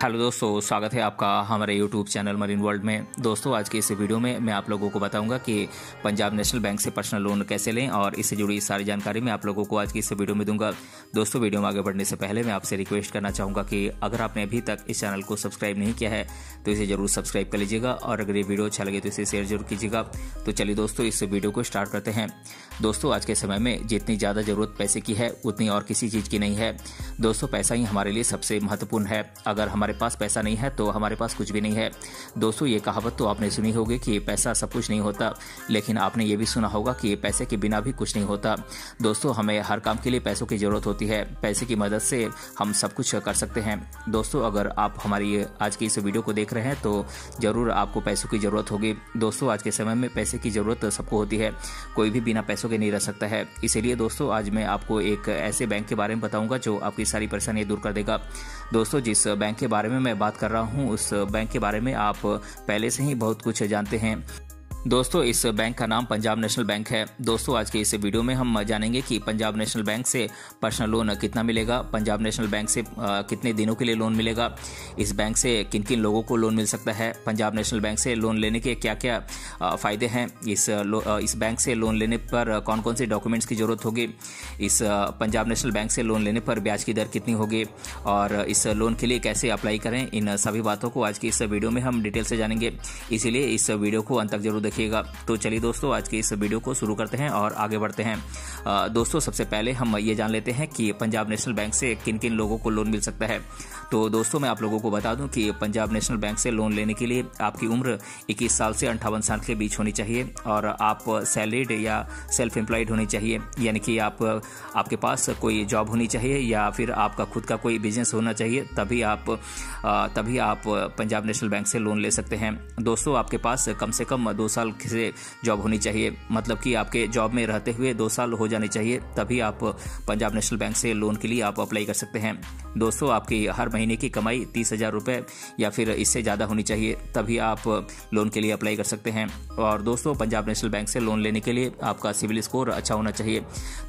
Hello दोस्तों, स्वागत है आपका हमारे यूट्यूब चैनल मरीन वर्ल्ड में। दोस्तों, आज के इस वीडियो में मैं आप लोगों को बताऊँगा कि पंजाब नेशनल बैंक से पर्सनल लोन कैसे लें और इससे जुड़ी सारी जानकारी मैं आप लोगों को आज की इस वीडियो में दूँगा। दोस्तों, वीडियो में आगे बढ़ने से पहले मैं आपसे रिक्वेस्ट करना चाहूँगा कि अगर आपने अभी तक इस चैनल को सब्सक्राइब नहीं किया है तो इसे ज़रूर सब्सक्राइब कर लीजिएगा और अगर ये वीडियो अच्छा लगे तो इसे शेयर ज़रूर कीजिएगा। तो चलिए दोस्तों, इस वीडियो को स्टार्ट करते हैं। दोस्तों, आज के समय में जितनी ज़्यादा ज़रूरत पैसे की है, उतनी और किसी चीज़ की नहीं है। दोस्तों, पैसा ही हमारे लिए सबसे महत्वपूर्ण है। अगर हमारे पास पैसा नहीं है तो हमारे पास कुछ भी नहीं है। दोस्तों, ये कहावत तो आपने सुनी होगी कि पैसा सब कुछ नहीं होता, लेकिन आपने ये भी सुना होगा कि पैसे के बिना भी कुछ नहीं होता। दोस्तों, हमें हर काम के लिए पैसों की ज़रूरत होती है, पैसे की मदद से हम सब कुछ कर सकते हैं। दोस्तों, अगर आप हमारी आज की इस वीडियो को देख रहे हैं तो ज़रूर आपको पैसों की ज़रूरत होगी। दोस्तों, आज के समय में पैसे की ज़रूरत सबको होती है, कोई भी बिना पैसों के नहीं रह सकता है। इसीलिए दोस्तों, आज मैं आपको एक ऐसे बैंक के बारे में बताऊँगा, जो आपकी सारी परेशानियाँ दूर कर देगा। दोस्तों, जिस बैंक के बारे में मैं बात कर रहा हूँ। उस बैंक के बारे में आप पहले से ही बहुत कुछ जानते हैं। दोस्तों, इस बैंक का नाम पंजाब नेशनल बैंक है। दोस्तों, आज के इस वीडियो में हम जानेंगे कि पंजाब नेशनल बैंक से पर्सनल लोन कितना मिलेगा, पंजाब नेशनल बैंक से कितने दिनों के लिए लोन मिलेगा, इस बैंक से किन किन लोगों को लोन मिल सकता है, पंजाब नेशनल बैंक से लोन लेने के क्या क्या फ़ायदे हैं, इस इस बैंक से लोन लेने पर कौन कौन से डॉक्यूमेंट्स की ज़रूरत होगी, इस पंजाब नेशनल बैंक से लोन लेने पर ब्याज की दर कितनी होगी, और इस लोन के लिए कैसे अप्लाई करें, इन सभी बातों को आज की इस वीडियो में हम डिटेल से जानेंगे। इसीलिए इस वीडियो को अंत तक ज़रूर देखिएगा। तो चलिए दोस्तों, आज के इस वीडियो को शुरू करते हैं और आगे बढ़ते हैं। दोस्तों, सबसे पहले हम ये जान लेते हैं कि पंजाब नेशनल बैंक से किन किन लोगों को लोन मिल सकता है। तो दोस्तों, मैं आप लोगों को बता दूँ कि पंजाब नेशनल बैंक से लोन लेने के लिए आपकी उम्र 21 साल से अंठावन साल के बीच होनी चाहिए और आप सैलरीड या सेल्फ एम्प्लॉयड होनी चाहिए। यानी कि आप, आपके पास कोई जॉब होनी चाहिए या फिर आपका खुद का कोई बिज़नेस होना चाहिए, तभी आप तभी आप पंजाब नेशनल बैंक से लोन ले सकते हैं। दोस्तों, आपके पास कम से कम दो साल से जॉब होनी चाहिए। मतलब कि आपके जॉब में रहते हुए दो साल हो जाने चाहिए, तभी आप पंजाब नेशनल बैंक से लोन के लिए आप अप्लाई कर सकते हैं। दोस्तों, आपकी हर महीने की कमाई तीस हज़ार रुपये या फिर इससे ज़्यादा होनी चाहिए, तभी आप लोन के लिए अप्लाई कर सकते हैं। और दोस्तों, पंजाब नेशनल बैंक से लोन लेने के लिए आपका सिविल स्कोर अच्छा होना चाहिए,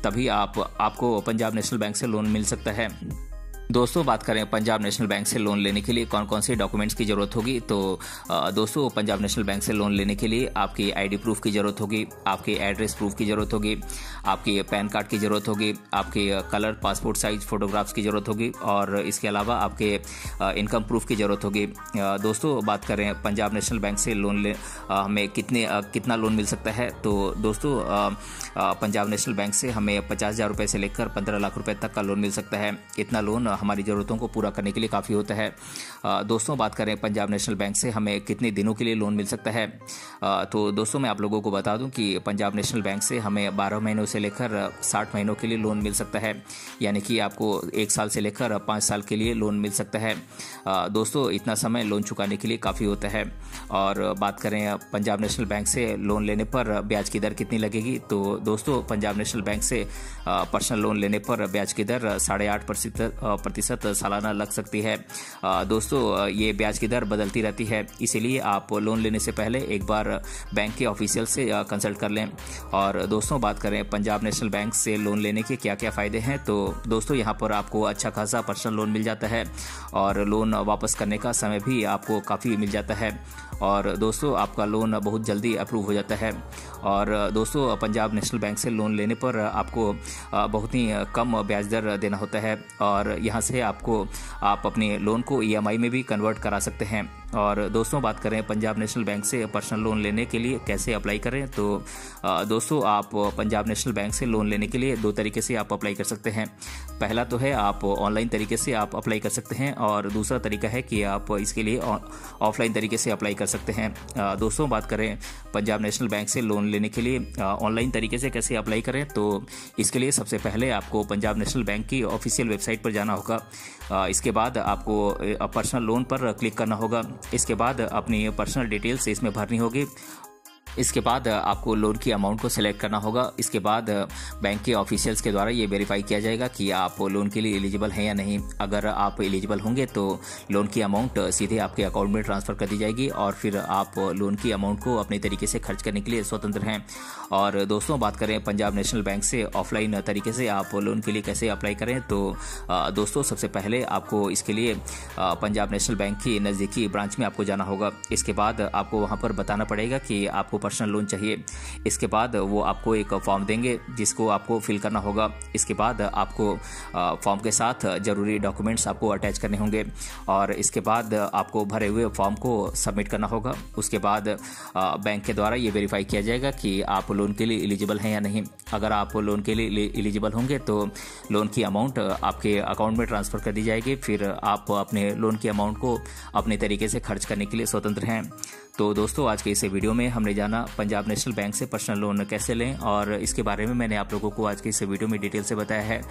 तभी आप, आपको पंजाब नेशनल बैंक से लोन मिल सकता है। दोस्तों, बात करें पंजाब नेशनल बैंक से लोन लेने के लिए कौन कौन से डॉक्यूमेंट्स की ज़रूरत होगी? तो दोस्तों, पंजाब नेशनल बैंक से लोन लेने के लिए आपकी आईडी प्रूफ की ज़रूरत होगी, आपकी एड्रेस प्रूफ की ज़रूरत होगी, आपकी पैन कार्ड की ज़रूरत होगी, आपके कलर, पासपोर्ट साइज़, फोटोग्राफ्स की ज़रूरत होगी और इसके अलावा आपके इनकम प्रूफ की ज़रूरत होगी। दोस्तों, बात करें पंजाब नेशनल बैंक से लोन ले हमें कितने कितना लोन मिल सकता है? तो दोस्तों पंजाब नेशनल बैंक से हमें पचास हज़ार रुपये से लेकर पंद्रह लाख रुपये तक का लोन मिल सकता है। इतना लोन हमारी ज़रूरतों को पूरा करने के लिए काफ़ी होता है। दोस्तों, बात करें पंजाब नेशनल बैंक से, हमें कितने दिनों के लिए लोन मिल सकता है? तो दोस्तों, मैं आप लोगों को बता दूँ कि पंजाब नेशनल बैंक से हमें 12 महीनों से लेकर 60 महीनों के लिए लोन मिल सकता है। यानी कि आपको एक साल से लेकर पाँच साल के लिए लोन मिल सकता है। दोस्तों, इतना समय लोन चुकाने के लिए काफ़ी होता है। और बात करें पंजाब नेशनल बैंक से लोन लेने पर ब्याज की दर कितनी लगेगी? तो दोस्तों, पंजाब नेशनल बैंक से पर्सनल लोन लेने पर ब्याज की दर साढ़े आठ प्रतिशत सालाना लग सकती है। दोस्तों, ये ब्याज की दर बदलती रहती है, इसीलिए आप लोन लेने से पहले एक बार बैंक के ऑफिशियल से कंसल्ट कर लें। और दोस्तों, बात करें पंजाब नेशनल बैंक से लोन लेने के क्या क्या फ़ायदे हैं तो दोस्तों, यहाँ पर आपको अच्छा खासा पर्सनल लोन मिल जाता है और लोन वापस करने का समय भी आपको काफ़ी मिल जाता है। और दोस्तों, आपका लोन बहुत जल्दी अप्रूव हो जाता है। और दोस्तों, पंजाब नेशनल बैंक से लोन लेने पर आपको बहुत ही कम ब्याज दर देना होता है। और यहाँ से आपको, आप अपने लोन को ईएमआई में भी कन्वर्ट करा सकते हैं। और दोस्तों, बात करें पंजाब नेशनल बैंक से पर्सनल लोन लेने के लिए कैसे अप्लाई करें? तो दोस्तों, आप पंजाब नेशनल बैंक से लोन लेने के लिए दो तरीके से आप अप्लाई कर सकते हैं। पहला तो है, आप ऑनलाइन तरीके से आप अप्लाई कर सकते हैं और दूसरा तरीका है कि आप इसके लिए ऑफलाइन तरीके से अप्लाई कर सकते हैं। दोस्तों, बात करें पंजाब नेशनल बैंक से लोन लेने के लिए ऑनलाइन तरीके से कैसे अप्लाई करें? तो इसके लिए सबसे पहले आपको पंजाब नेशनल बैंक की ऑफिशियल वेबसाइट पर जाना होगा। इसके बाद आपको पर्सनल लोन पर क्लिक करना होगा। इसके बाद अपनी पर्सनल डिटेल्स इसमें भरनी होगी। इसके बाद आपको लोन की अमाउंट को सिलेक्ट करना होगा। इसके बाद बैंक के ऑफिशियल्स के द्वारा ये वेरीफाई किया जाएगा कि आप लोन के लिए एलिजिबल हैं या नहीं। अगर आप एलिजिबल होंगे तो लोन की अमाउंट सीधे आपके अकाउंट में ट्रांसफ़र कर दी जाएगी और फिर आप लोन की अमाउंट को अपने तरीके से खर्च करने के लिए स्वतंत्र हैं। और दोस्तों, बात करें पंजाब नेशनल बैंक से ऑफलाइन तरीके से आप लोन के लिए कैसे अप्लाई करें तो दोस्तों, सबसे पहले आपको इसके लिए पंजाब नेशनल बैंक की नज़दीकी ब्रांच में आपको जाना होगा। इसके बाद आपको वहाँ पर बताना पड़ेगा कि आपको पर्सनल लोन चाहिए। इसके बाद वो आपको एक फॉर्म देंगे, जिसको आपको फिल करना होगा। इसके बाद आपको फॉर्म के साथ ज़रूरी डॉक्यूमेंट्स आपको अटैच करने होंगे। और इसके बाद आपको भरे हुए फॉर्म को सबमिट करना होगा। उसके बाद बैंक के द्वारा ये वेरीफाई किया जाएगा कि आप लोन के लिए एलिजिबल हैं या नहीं। अगर आप लोन के लिए एलिजिबल होंगे तो लोन की अमाउंट आपके अकाउंट में ट्रांसफ़र कर दी जाएगी। फिर आप अपने लोन की अमाउंट को अपने तरीके से खर्च करने के लिए स्वतंत्र हैं। तो दोस्तों, आज के इस वीडियो में हमने जाना पंजाब नेशनल बैंक से पर्सनल लोन कैसे लें और इसके बारे में मैंने आप लोगों को आज के इस वीडियो में डिटेल से बताया है।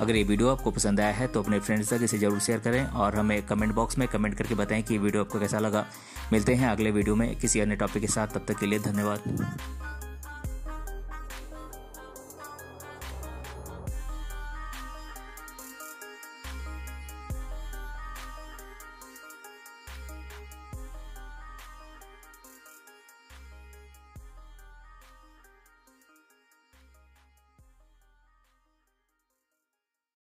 अगर ये वीडियो आपको पसंद आया है तो अपने फ्रेंड्स तक इसे ज़रूर शेयर करें और हमें कमेंट बॉक्स में कमेंट करके बताएँ कि वीडियो आपको कैसा लगा। मिलते हैं अगले वीडियो में किसी अन्य टॉपिक के साथ, तब तक के लिए धन्यवाद।